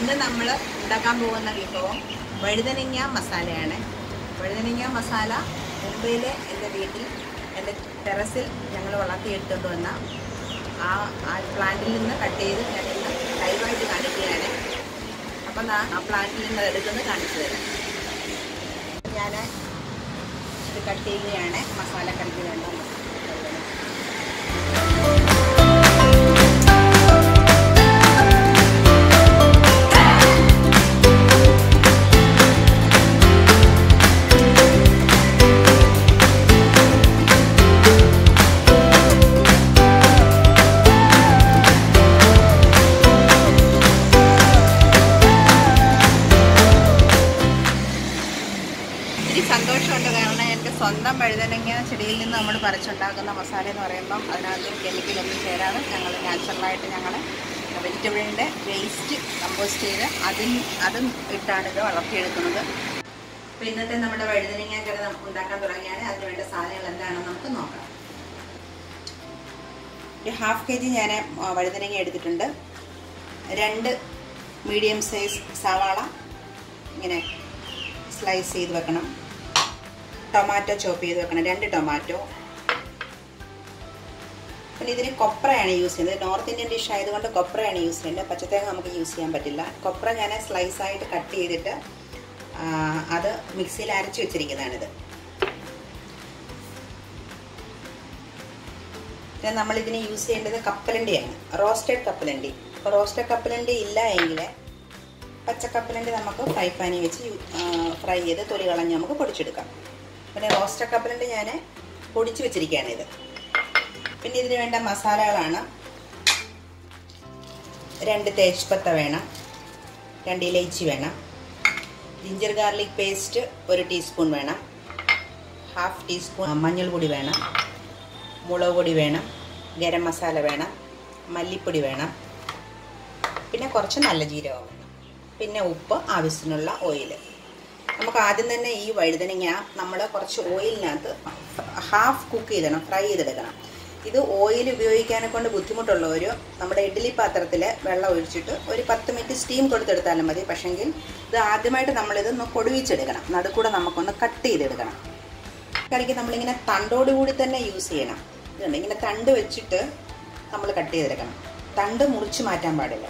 ഇന്ന് നമ്മൾ ഉണ്ടാക്കാൻ പോകുന്ന വിഭവം വഴുതനങ്ങ മസാലയാണ്. വഴുതനങ്ങ മസാല മുംബൈയിലെ എന്റെ വീട്ടിൽ എന്റെ ടെറസിൽ ഞങ്ങൾ വളർത്തിയെടുത്തുകൊണ്ട് വന്ന ആ ആ പ്ലാന്റിൽ നിന്ന് കട്ട് ചെയ്ത് ഞാൻ ഇന്ന് ലൈവായിട്ട് കാണിക്കുകയാണ്. അപ്പം ആ പ്ലാന്റിൽ നിന്ന് എടുക്കുന്നത് കാണിച്ചു തരാം. ഞാൻ ഇത് കട്ട് ചെയ്യുകയാണ്. മസാല കറിക്ക് വേണ്ട. വഴുതനങ്ങ. വഴുതനങ്ങ ചെടിയിൽ നിന്ന് നമ്മൾ പറിച്ചുണ്ടാക്കുന്ന മസാല എന്ന് പറയുമ്പം അതിനകത്ത് കെമിക്കലൊന്നും ചേരാതെ ഞങ്ങൾ നാച്ചുറലായിട്ട് ഞങ്ങൾ വെജിറ്റബിളിന്റെ വേസ്റ്റ് കമ്പോസ്റ്റ് ചെയ്ത് അതിൽ അതും ഇട്ടാണ് ഇത് വളർത്തിയെടുക്കുന്നത്. അപ്പോൾ ഇന്നത്തെ നമ്മുടെ വഴുതനങ്ങ കറി നമുക്ക് ഉണ്ടാക്കാൻ തുടങ്ങിയാൽ അതിന് വേണ്ട സാധനങ്ങൾ എന്താണെന്ന് നമുക്ക് നോക്കാം. ഒരു ഹാഫ് കെ ജി ഞാൻ വഴുതനങ്ങ എടുത്തിട്ടുണ്ട്. രണ്ട് മീഡിയം സൈസ് സവാള ഇങ്ങനെ സ്ലൈസ് ചെയ്ത് വെക്കണം. ടൊമാറ്റോ ചോപ്പ് ചെയ്ത് വെക്കണം. രണ്ട് ടൊമാറ്റോ. പിന്നെ ഇതിന് കൊപ്രയാണ് യൂസ് ചെയ്യുന്നത്. നോർത്ത് ഇന്ത്യൻ ഡിഷ് ആയതുകൊണ്ട് കൊപ്രയാണ് യൂസ് ചെയ്യുന്നത്. പച്ചത്തേങ്ങ നമുക്ക് യൂസ് ചെയ്യാൻ പറ്റില്ല. കൊപ്ര ഞാൻ സ്ലൈസായിട്ട് കട്ട് ചെയ്തിട്ട് അത് മിക്സിയിൽ അരച്ച് വെച്ചിരിക്കുന്നതാണിത്. പിന്നെ നമ്മൾ ഇതിന് യൂസ് ചെയ്യേണ്ടത് കപ്പലണ്ടിയാണ്. റോസ്റ്റഡ് കപ്പലണ്ടി. അപ്പോൾ റോസ്റ്റഡ് കപ്പലണ്ടി ഇല്ല എങ്കിൽ പച്ചക്കപ്പലണ്ടി നമുക്ക് ഫ്രൈ പാനി വെച്ച് ഫ്രൈ ചെയ്ത് തൊലി കളഞ്ഞ് നമുക്ക് പൊടിച്ചെടുക്കാം. പിന്നെ റോസ്റ്റർ കപ്പലണ്ടി ഞാൻ പൊടിച്ച് വെച്ചിരിക്കുകയാണ് ഇത്. പിന്നെ ഇതിന് വേണ്ട മസാലകളാണ്. രണ്ട് തേജ്പത്ത വേണം. രണ്ട് ഇലൈച്ചി വേണം. ജിഞ്ചർ ഗാർലിക് പേസ്റ്റ് ഒരു ടീസ്പൂൺ വേണം. ഹാഫ് ടീസ്പൂൺ മഞ്ഞൾപ്പൊടി വേണം. മുളക് പൊടി വേണം. ഗരം മസാല വേണം. മല്ലിപ്പൊടി വേണം. പിന്നെ കുറച്ച് നല്ല ജീരകം വേണം. പിന്നെ ഉപ്പ് ആവശ്യത്തിനുള്ള ഓയിൽ നമുക്ക് ആദ്യം തന്നെ ഈ വഴുതനങ്ങ നമ്മൾ കുറച്ച് ഓയിലിനകത്ത് ഹാഫ് കുക്ക് ചെയ്തണം ഫ്രൈ ചെയ്തെടുക്കണം. ഇത് ഓയിൽ ഉപയോഗിക്കാനെ കൊണ്ട് ബുദ്ധിമുട്ടുള്ളവർ നമ്മുടെ ഇഡ്ഡലി പാത്രത്തിൽ വെള്ളം ഒഴിച്ചിട്ട് ഒരു പത്ത് മിനിറ്റ് സ്റ്റീം കൊടുത്തെടുത്താലും മതി. പക്ഷെങ്കിൽ ഇത് ആദ്യമായിട്ട് നമ്മളിതൊന്ന് കൊടുവിച്ചെടുക്കണം. നടുക്കൂടെ നമുക്കൊന്ന് കട്ട് ചെയ്തെടുക്കണം. കറിക്ക് നമ്മളിങ്ങനെ തണ്ടോടുകൂടി തന്നെ യൂസ് ചെയ്യണം. ഇതുണ്ട്. ഇങ്ങനെ തണ്ട് വെച്ചിട്ട് നമ്മൾ കട്ട് ചെയ്തെടുക്കണം. തണ്ട് മുറിച്ച് മാറ്റാൻ പാടില്ല.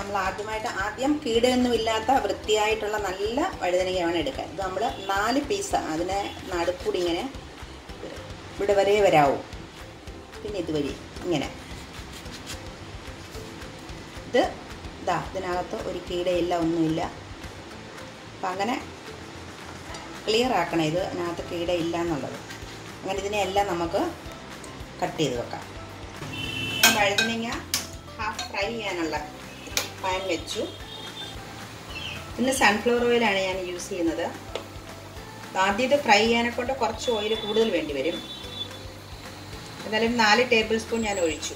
നമ്മൾ ആദ്യമായിട്ട് ആദ്യം കീടയൊന്നും ഇല്ലാത്ത വൃത്തിയായിട്ടുള്ള നല്ല വഴുതനങ്ങയാണ് എടുക്കുക. ഇത് നമ്മൾ നാല് പീസ് അതിനെ നടുക്കൂടി ഇങ്ങനെ ഇവിടെ വരെ വരാവും. പിന്നെ ഇതുവഴി ഇങ്ങനെ. ഇത് ഇതാ ഇതിനകത്ത് ഒരു കീടയില്ല ഒന്നുമില്ല. അപ്പം അങ്ങനെ ക്ലിയർ ആക്കണം ഇത് അതിനകത്ത് കീടയില്ല എന്നുള്ളത്. അങ്ങനെ ഇതിനെയെല്ലാം നമുക്ക് കട്ട് ചെയ്ത് വെക്കാം. വഴുതനങ്ങ ഹാഫ് ഫ്രൈ ചെയ്യാനുള്ള പാൻ വെച്ചു. പിന്നെ സൺഫ്ലവർ ഓയിലാണ് ഞാൻ യൂസ് ചെയ്യുന്നത്. ആദ്യം ഇത് ഫ്രൈ ചെയ്യാനെ കൊണ്ട് കുറച്ച് ഓയിൽ കൂടുതൽ വേണ്ടി വരും. എന്നാലും നാല് ടേബിൾ സ്പൂൺ ഞാൻ ഒഴിച്ചു.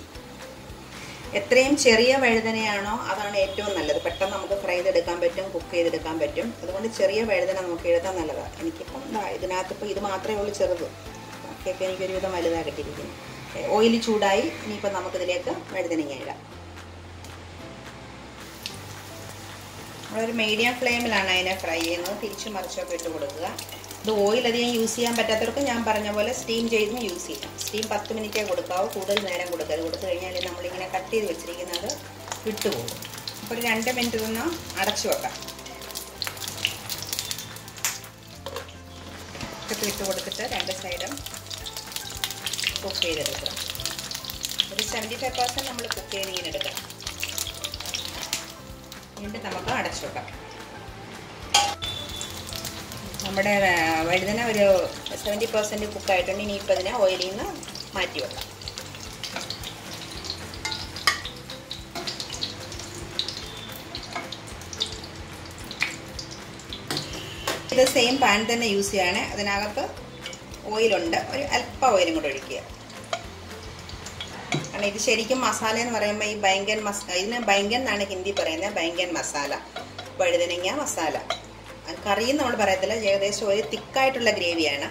എത്രയും ചെറിയ വഴുതനയാണോ അതാണ് ഏറ്റവും നല്ലത്. പെട്ടെന്ന് നമുക്ക് ഫ്രൈ ചെയ്തെടുക്കാൻ പറ്റും കുക്ക് ചെയ്തെടുക്കാൻ പറ്റും. അതുകൊണ്ട് ചെറിയ വഴുതന നമുക്ക് എഴുതാൻ നല്ലതാണ് എനിക്കിപ്പം ദാ ഇതിനകത്ത് ഇപ്പോൾ ഇത് മാത്രമേ ഉള്ളൂ ചെറുത്. ബാക്കിയൊക്കെ എനിക്കൊരുവിധം വലുതാണ് കിട്ടിയിരിക്കുന്നു ഓയിൽ ചൂടായി. ഇനിയിപ്പോൾ നമുക്കിതിലേക്ക് വഴുതനങ്ങ ഇടാം. നമ്മളൊരു മീഡിയം ഫ്ലെയിമിലാണ് അതിനെ ഫ്രൈ ചെയ്യുന്നത്. തിരിച്ചു മറിച്ചൊക്കെ ഇട്ട് കൊടുക്കുക. ഇത് ഓയിൽ അധികം യൂസ് ചെയ്യാൻ പറ്റാത്തവർക്ക് ഞാൻ പറഞ്ഞ പോലെ സ്റ്റീം ചെയ്തും യൂസ് ചെയ്യാം. സ്റ്റീം പത്ത് മിനിറ്റേ കൊടുക്കാവൂ. കൂടുതൽ നേരം കൊടുക്കരുത്. കൊടുത്തു കഴിഞ്ഞാൽ നമ്മളിങ്ങനെ കട്ട് ചെയ്ത് വെച്ചിരിക്കുന്നത് വിട്ടുപോകും അപ്പോൾ ഒരു രണ്ട് മിനിറ്റ് നിന്ന് അടച്ചു വെക്കാം. ഇതൊക്കെ ഇട്ട് കൊടുത്തിട്ട് രണ്ട് സൈഡും കുക്ക് ചെയ്തെടുക്കുക. ഒരു സെവന്റി ഫൈവ് പെർസെന്റ് നമ്മൾ കുക്ക് ചെയ്ത് ഇങ്ങനെ എടുക്കണം വീണ്ടും നമുക്ക് അടച്ചു വെക്കാം. നമ്മുടെ വഴുതന ഒരു സെവന്റി പെർസെന്റ് കുക്കായിട്ടുണ്ട് ഇനിയിപ്പോൾ അതിനെ ഓയിലിൽ നിന്ന് മാറ്റി വെക്കാം. ഇത് സെയിം പാൻ തന്നെ യൂസ് ചെയ്യാണ്. അതിനകത്ത് ഓയിലുണ്ട് ഒരു അല്പ ഓയിലും കൂടെ ഒഴിക്കുക. കാരണം ഇത് ശരിക്കും മസാല എന്ന് പറയുമ്പോൾ ഈ ബൈങ്കൻ മസ ഇതിന് ബൈങ്കൻ എന്നാണ് ഹിന്ദി പറയുന്നത്. ബൈങ്കൻ മസാല. വഴുതനങ്ങ മസാല. കറി നമ്മൾ പറയത്തില്ല. ഏകദേശം ഒരു തിക്കായിട്ടുള്ള ഗ്രേവിയാണ്.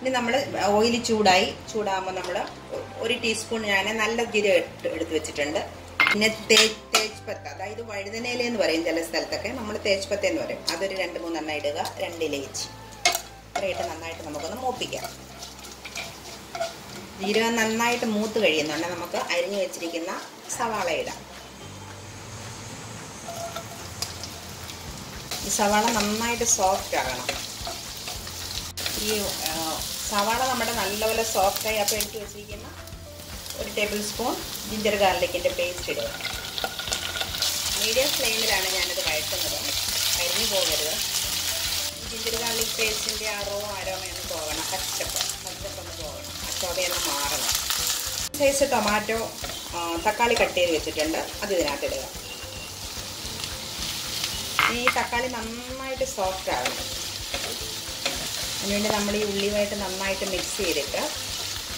ഇനി നമ്മൾ ഓയിൽ ചൂടായി. ചൂടാകുമ്പോൾ നമ്മൾ ഒരു ടീസ്പൂൺ ഞാൻ നല്ല ജീരകം എടുത്ത് വെച്ചിട്ടുണ്ട്. പിന്നെ തേ തേജ്പത്ത. അതായത് വഴുതനയില എന്ന് പറയും ചില സ്ഥലത്തൊക്കെ. നമ്മൾ തേജ്പത്ത എന്ന് പറയും. അതൊരു രണ്ട് മൂന്നെണ്ണം ഇടുക. രണ്ട് ഇലയിച്ച്. ഇത്രയിട്ട് നന്നായിട്ട് നമുക്കൊന്ന് മൂപ്പിക്കാം. ജീരകം നന്നായിട്ട് മൂത്ത് കഴിയുന്നുണ്ട്. നമുക്ക് അരിഞ്ഞു വെച്ചിരിക്കുന്ന സവാള ഇടാം. ഈ സവാള നന്നായിട്ട് സോഫ്റ്റ് ആകണം. ഈ സവാള നമ്മുടെ നല്ലപോലെ സോഫ്റ്റായി അപ്പോൾ എടുത്ത് വെച്ചിരിക്കുന്ന ഒരു ടേബിൾ സ്പൂൺ ജിഞ്ചർ ഗാർലിക്കിന്റെ പേസ്റ്റ് ഇടുക. മീഡിയം ഫ്ലെയിമിലാണ് ഞാനത് വഴറ്റുന്നത്. അരിഞ്ഞു പോകരുത്. ജിഞ്ചർ ഗാർലിക് പേസ്റ്റിന്റെ ആ റോ അരോമയൊന്ന് പോകണം. പച്ചപ്പ്. ചൊവയൊന്ന് മാറണം. സൈസ് ടൊമാറ്റോ തക്കാളി കട്ട് ചെയ്ത് വെച്ചിട്ടുണ്ട്. അത് ഇതിനകത്ത് ഇടുക. ഈ തക്കാളി നന്നായിട്ട് സോഫ്റ്റ് ആവുന്നു അതിനുവേണ്ടി നമ്മൾ ഈ ഉള്ളിയുമായിട്ട് നന്നായിട്ട് മിക്സ് ചെയ്തിട്ട്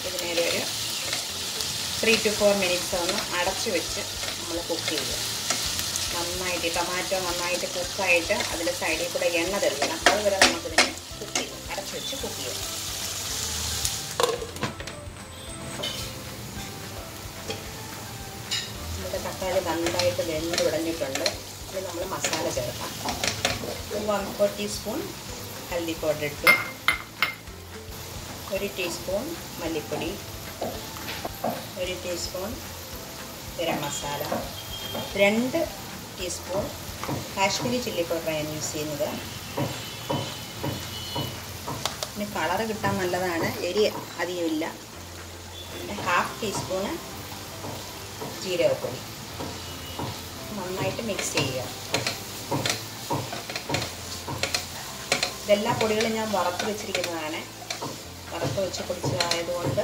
ഇതിനേരെ ഒരു ത്രീ ടു ഫോർ മിനിറ്റ്സ് ഒന്ന് അടച്ച് വെച്ച് നമ്മൾ കുക്ക് ചെയ്യുക. നന്നായിട്ട് ടൊമാറ്റോ നന്നായിട്ട് കുക്കായിട്ട് അതിന്റെ സൈഡിൽ കൂടെ എണ്ണ തെളിയണം. അതുവരെ നമുക്കിതിനെ കുക്ക് ചെയ്യും അടച്ച് വെച്ച് കുക്ക് ചെയ്യാം. തക്കാളി നന്നായിട്ട് വെന്ത് ഉടഞ്ഞിട്ടുണ്ട് ഇത് നമ്മൾ മസാല ചേർക്കാം. ഒരു വൺ ഫോർ ടീസ്പൂൺ ഹൽദി പൗഡർ ഇട്ടു. ഒരു ടീസ്പൂൺ മല്ലിപ്പൊടി. ഒരു ടീസ്പൂൺ ഗരം മസാല. രണ്ട് ടീസ്പൂൺ കാശ്മീരി ചില്ലി പൗഡറാണ് യൂസ് ചെയ്യുന്നത്. പിന്നെ കളറ് കിട്ടാൻ നല്ലതാണ്. എരി അധികമില്ല പിന്നെ ഹാഫ് ടീസ്പൂണ് ജീരകപ്പൊടി. നന്നായിട്ട് മിക്സ് ചെയ്യുക. ഇതെല്ലാ പൊടികളും ഞാൻ വറുത്ത് വെച്ചിരിക്കുന്നതാണ്. വറുത്ത് വെച്ച് പൊടിച്ചതായതുകൊണ്ട്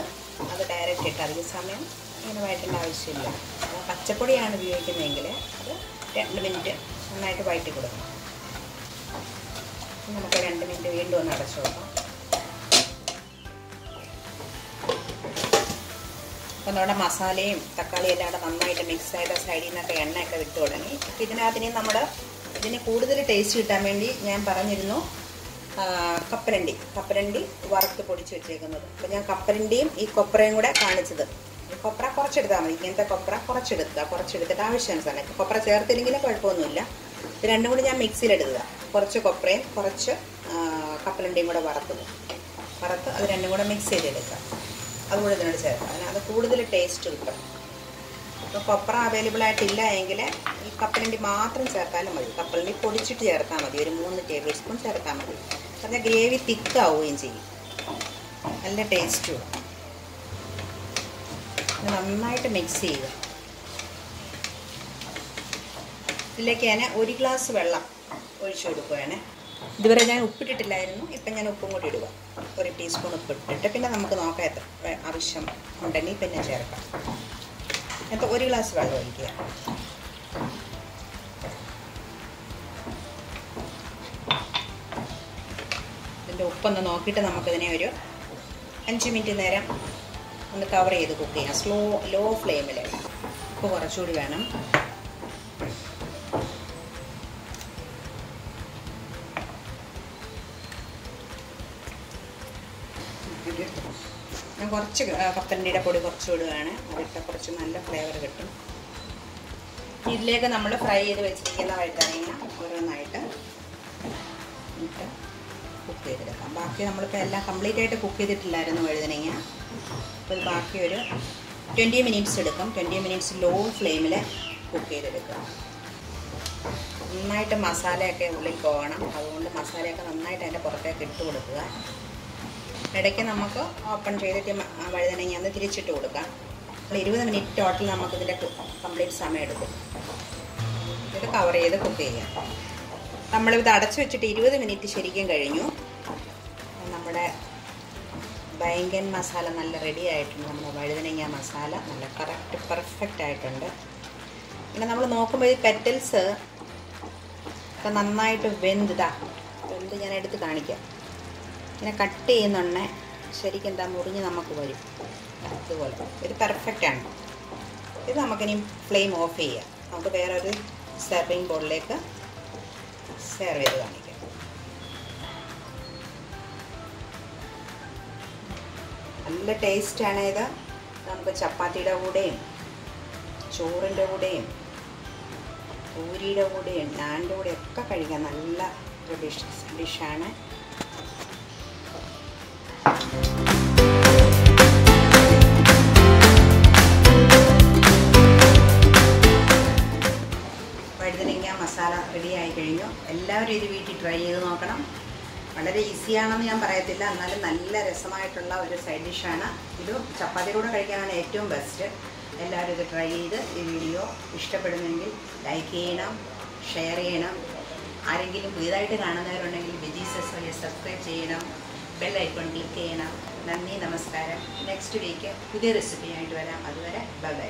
അത് ഡയറക്റ്റ് ഇട്ട് അധിക സമയം ഇങ്ങനെ വഴറ്റേണ്ട ആവശ്യമില്ല. പച്ചപ്പൊടിയാണ് ഉപയോഗിക്കുന്നതെങ്കിൽ അത് രണ്ട് മിനിറ്റ് നന്നായിട്ട് വഴറ്റി കൊടുക്കണം. നമുക്ക് രണ്ട് മിനിറ്റ് വീണ്ടും ഒന്ന് അടച്ചു കൊടുക്കാം അപ്പോൾ നമ്മുടെ മസാലയും തക്കാളിയും എല്ലാം കൂടെ നന്നായിട്ട് മിക്സ് ചെയ്ത സൈഡിൽ നിന്നൊക്കെ എണ്ണയൊക്കെ വിട്ട് തുടങ്ങി. അപ്പോൾ ഇതിനകത്തിനെയും നമ്മൾ ഇതിന് കൂടുതൽ ടേസ്റ്റ് കിട്ടാൻ വേണ്ടി ഞാൻ പറഞ്ഞിരുന്നു കപ്പരണ്ടി. കപ്പരണ്ടി വറുത്ത് പൊടിച്ച് വെച്ചേക്കുന്നത്. അപ്പോൾ ഞാൻ കപ്പരണ്ടിയും ഈ കൊപ്രയും കൂടെ കാണിച്ചത്. കൊപ്ര കുറച്ചെടുത്താൽ മതി. ഇങ്ങനത്തെ കൊപ്ര കുറച്ചെടുക്കുക. കുറച്ചെടുത്തിട്ട് ആവശ്യാനുസരണം കൊപ്ര ചേർത്തില്ലെങ്കിലും കുഴപ്പമൊന്നുമില്ല. ഇത് രണ്ടും കൂടി ഞാൻ മിക്സിയിലെടുക്കുക കുറച്ച് കൊപ്രയും കുറച്ച് കപ്പലണ്ടിയും കൂടെ വറുത്തത്. വറുത്ത് അത് രണ്ടും കൂടെ മിക്സ് ചെയ്തെടുക്കുക. അതുകൂടെ ഇതിനോട് ചേർക്കാം. അത് കൂടുതൽ ടേസ്റ്റ് കിട്ടും ഇപ്പോൾ കൊപ്ര അവൈലബിൾ ആയിട്ടില്ല എങ്കിൽ ഈ കപ്പലണ്ടി മാത്രം ചേർത്താലും മതി. കപ്പലണ്ടി പൊടിച്ചിട്ട് ചേർത്താൽ മതി. ഒരു മൂന്ന് ടേബിൾ സ്പൂൺ ചേർത്താൽ മതി. പറഞ്ഞാൽ ഗ്രേവി തിക്കാവുകയും ചെയ്യും. നല്ല ടേസ്റ്റും നന്നായിട്ട് മിക്സ് ചെയ്യുക. ഇതിലേക്ക് ഞാൻ ഒരു ഗ്ലാസ് വെള്ളം ഒഴിച്ചു കൊടുക്കുകയാണ്. ഇതുവരെ ഞാൻ ഉപ്പിട്ടിട്ടില്ലായിരുന്നു. ഇപ്പം ഞാൻ ഉപ്പും കൂടി ഇടുക. ഒരു ടീസ്പൂൺ ഉപ്പ് ഇട്ടിട്ട് പിന്നെ നമുക്ക് നോക്കാം എത്ര ആവശ്യം ഉണ്ടെങ്കിൽ പിന്നെ ചേർക്കാം. എന്നിട്ട് ഒരു ഗ്ലാസ് വെള്ളം ഒഴിക്കുക. ഇതിന്റെ ഉപ്പൊന്ന് നോക്കിയിട്ട് നമുക്കിതിനെ ഒരു അഞ്ച് മിനിറ്റ് നേരം ഒന്ന് കവർ ചെയ്ത് കുക്ക് ചെയ്യാം. സ്ലോ ലോ ഫ്ലെയിമിൽ ഉപ്പ് കുറച്ചുകൂടി വേണം. കുറച്ച് കപ്പലണ്ടിയുടെ പൊടി കുറച്ച് ഇടുകയാണ്. അതിട്ട് കുറച്ച് നല്ല ഫ്ലേവർ കിട്ടും. ഇതിലേക്ക് നമ്മൾ ഫ്രൈ ചെയ്ത് വെച്ചിരിക്കുന്ന വഴുതനങ്ങ ഓരോന്നായിട്ട് ഇട്ട് കുക്ക് ചെയ്തെടുക്കാം. ബാക്കി നമ്മളിപ്പോൾ എല്ലാം കംപ്ലീറ്റ് ആയിട്ട് കുക്ക് ചെയ്തിട്ടില്ലായിരുന്നു വഴുതനങ്ങ. അപ്പോൾ ബാക്കി ഒരു ട്വന്റി മിനിറ്റ്സ് എടുക്കും. ട്വന്റി മിനിറ്റ്സ് ലോ ഫ്ലെയിമിൽ കുക്ക് ചെയ്തെടുക്കുക നന്നായിട്ട് മസാലയൊക്കെ ഉള്ളിൽ പോകണം. അതുകൊണ്ട് മസാലയൊക്കെ നന്നായിട്ട് അതിന്റെ പുറത്തേക്ക് ഇട്ട് കൊടുക്കുക. ഇടയ്ക്ക് നമുക്ക് ഓപ്പൺ ചെയ്തിട്ട് വഴുതനങ്ങ ഒന്ന് തിരിച്ചിട്ട് കൊടുക്കാം. അപ്പോൾ ഇരുപത് മിനിറ്റ് ടോട്ടൽ നമുക്കിതിന്റെ കംപ്ലീറ്റ് സമയം എടുക്കും. ഇത് കവർ ചെയ്ത് കുക്ക് ചെയ്യാം. നമ്മളിത് അടച്ചു വെച്ചിട്ട് ഇരുപത് മിനിറ്റ് ശരിക്കും കഴിഞ്ഞു. നമ്മുടെ ബൈങ്കൻ മസാല നല്ല റെഡി ആയിട്ടുണ്ട്. നമ്മുടെ വഴുതനങ്ങ മസാല നല്ല കറക്റ്റ് പെർഫെക്റ്റ് ആയിട്ടുണ്ട്. പിന്നെ നമ്മൾ നോക്കുമ്പോൾ ഈ പെറ്റൽസ് ഒക്കെ നന്നായിട്ട് വെന്തിതാ വെന്ത് ഞാൻ എടുത്ത് കാണിക്കാം. ഇങ്ങനെ കട്ട് ചെയ്യുന്നുണ്ടെ ശരിക്കും എന്താ മുറിഞ്ഞ് നമുക്ക് വരും. ഇതുപോലെ ഇത് ആണ്. ഇത് നമുക്കിനി ഫ്ലെയിം ഓഫ് ചെയ്യാം. നമുക്ക് വേറെ ഒരു സെർവിങ് ബോളിലേക്ക് സെർവ് ചെയ്ത് കാണിക്കാം. നല്ല ടേസ്റ്റാണ് ഇത്. നമുക്ക് ചപ്പാത്തിയുടെ കൂടെയും ചോറിന്റെ കൂടെയും പൂരിയുടെ കൂടെയും നാന്റെ കൂടെയും ഒക്കെ കഴിക്കാം നല്ല ഒരു ഡിഷ് ഡിഷാണ് വഴുതനങ്ങ മസാല റെഡിയായി കഴിഞ്ഞു. എല്ലാവരും ഇത് വീട്ടിൽ ട്രൈ ചെയ്ത് നോക്കണം. വളരെ ഈസിയാണെന്ന് ഞാൻ പറയത്തില്ല. എന്നാലും നല്ല രസമായിട്ടുള്ള ഒരു സൈഡ് ഡിഷാണ് ഇത് ചപ്പാത്തി കൂടെ കഴിക്കാനാണ് ഏറ്റവും ബെസ്റ്റ് എല്ലാവരും ഇത് ട്രൈ ചെയ്ത് ഈ വീഡിയോ ഇഷ്ടപ്പെടുന്നെങ്കിൽ ലൈക്ക് ചെയ്യണം ഷെയർ ചെയ്യണം. ആരെങ്കിലും പുതിയതായിട്ട് കാണുന്നവരുണ്ടെങ്കിൽ ബിജീസസ് വഴി സബ്സ്ക്രൈബ് ചെയ്യണം. ബെൽ ഐക്കൺ ക്ലിക്ക് ചെയ്യണം. നന്ദി നമസ്കാരം. നെക്സ്റ്റ് വീക്ക് പുതിയ റെസിപ്പിയായിട്ട് വരാം. അതുവരെ ബൈ ബൈ.